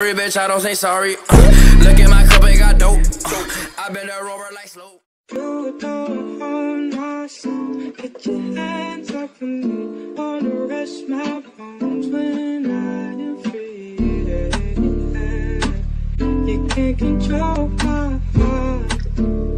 Sorry, bitch, I don't say sorry. Look at my cup, it got dope. I been a rover like slow. You don't own my soul. Get your hands off of me. Wanna rest my bones when I am free. You can't control my heart.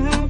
Own